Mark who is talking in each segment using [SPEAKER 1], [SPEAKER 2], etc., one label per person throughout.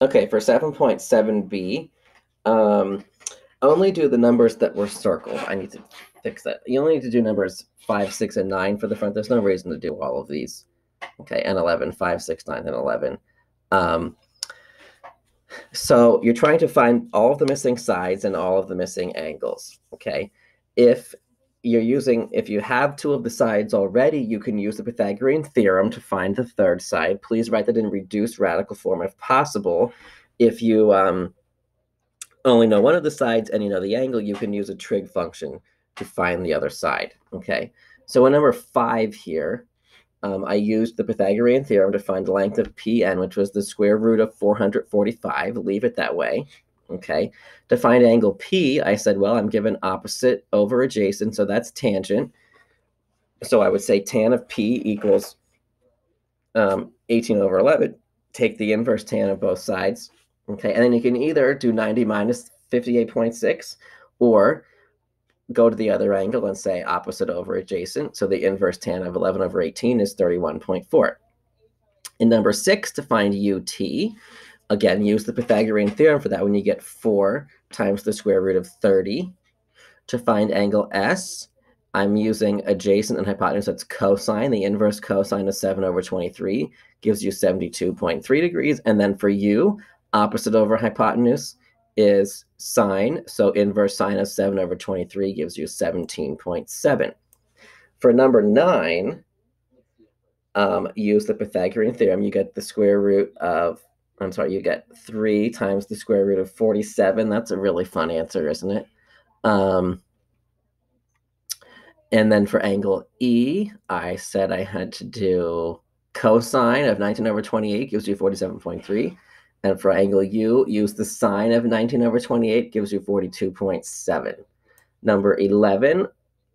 [SPEAKER 1] Okay, for 7.7b, um, only do the numbers that were circled. I need to fix that. You only need to do numbers 5, 6, and 9 for the front. There's no reason to do all of these. Okay, and 11, 5, 6, 9, and 11. Um, so you're trying to find all of the missing sides and all of the missing angles. Okay, if you're using, if you have two of the sides already, you can use the Pythagorean theorem to find the third side. Please write that in reduced radical form if possible. If you um, only know one of the sides and you know the angle, you can use a trig function to find the other side. Okay, so in number five here, um, I used the Pythagorean theorem to find the length of Pn, which was the square root of 445. Leave it that way. Okay. To find angle P, I said, well, I'm given opposite over adjacent, so that's tangent. So I would say tan of P equals um, 18 over 11. Take the inverse tan of both sides. Okay. And then you can either do 90 minus 58.6 or go to the other angle and say opposite over adjacent. So the inverse tan of 11 over 18 is 31.4. In number six, to find ut, again, use the Pythagorean theorem for that when you get 4 times the square root of 30. To find angle S, I'm using adjacent and hypotenuse. That's cosine. The inverse cosine of 7 over 23 gives you 72.3 degrees. And then for u, opposite over hypotenuse is sine. So inverse sine of 7 over 23 gives you 17.7. For number 9, um, use the Pythagorean theorem. You get the square root of, I'm sorry, you get 3 times the square root of 47. That's a really fun answer, isn't it? Um, and then for angle E, I said I had to do cosine of 19 over 28 gives you 47.3. And for angle U, use the sine of 19 over 28, gives you 42.7. Number 11,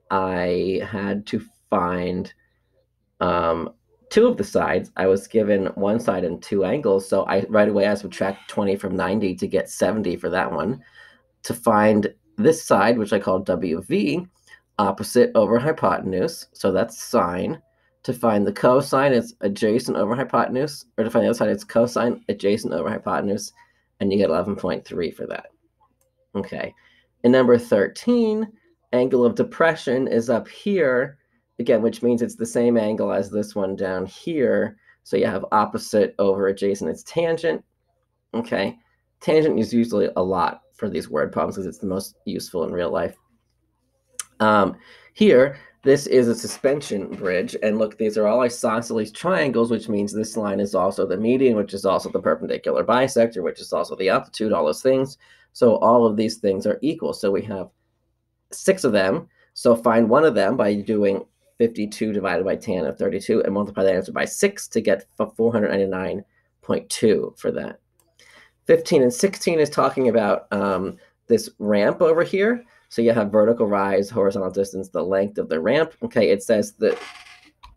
[SPEAKER 1] I had to find um, two of the sides. I was given one side and two angles, so I right away I subtract 20 from 90 to get 70 for that one. To find this side, which I call WV, opposite over hypotenuse, so that's sine to find the cosine, it's adjacent over hypotenuse, or to find the other side, it's cosine adjacent over hypotenuse, and you get 11.3 for that. Okay. In number 13, angle of depression is up here, again, which means it's the same angle as this one down here. So you have opposite over adjacent, it's tangent. Okay. Tangent is usually a lot for these word problems because it's the most useful in real life. Um, here, this is a suspension bridge. And look, these are all isosceles triangles, which means this line is also the median, which is also the perpendicular bisector, which is also the altitude, all those things. So all of these things are equal. So we have six of them. So find one of them by doing 52 divided by tan of 32 and multiply that answer by 6 to get 499.2 for that. 15 and 16 is talking about um, this ramp over here. So you have vertical rise, horizontal distance, the length of the ramp. Okay, it says that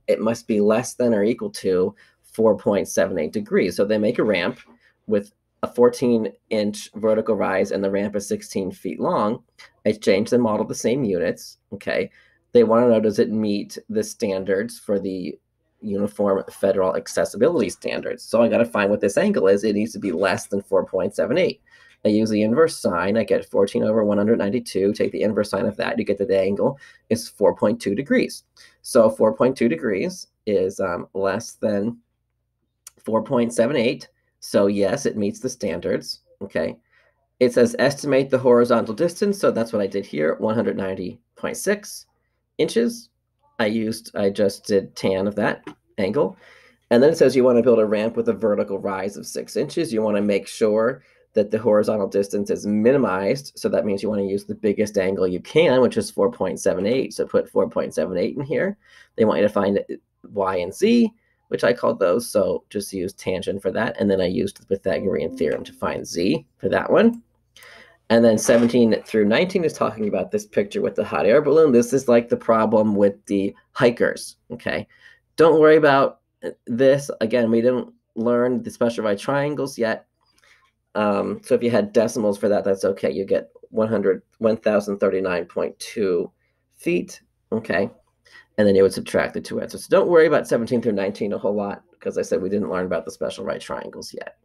[SPEAKER 1] it must be less than or equal to 4.78 degrees. So they make a ramp with a 14 inch vertical rise and the ramp is 16 feet long. Exchange and model the same units. Okay. They want to know does it meet the standards for the uniform federal accessibility standards? So I got to find what this angle is. It needs to be less than 4.78. I use the inverse sine. I get 14 over 192. Take the inverse sine of that. You get that the angle is 4.2 degrees. So 4.2 degrees is um, less than 4.78. So yes, it meets the standards. Okay. It says estimate the horizontal distance. So that's what I did here, 190.6 inches. I used, I just did tan of that angle. And then it says you want to build a ramp with a vertical rise of six inches. You want to make sure that the horizontal distance is minimized. So that means you want to use the biggest angle you can, which is 4.78. So put 4.78 in here. They want you to find y and z, which I called those. So just use tangent for that. And then I used the Pythagorean theorem to find z for that one. And then 17 through 19 is talking about this picture with the hot air balloon. This is like the problem with the hikers, okay? Don't worry about this. Again, we didn't learn the special right triangles yet. Um, so if you had decimals for that, that's okay. You get 100, 1039.2 feet. Okay. And then you would subtract the two answers. So don't worry about 17 through 19 a whole lot because I said we didn't learn about the special right triangles yet.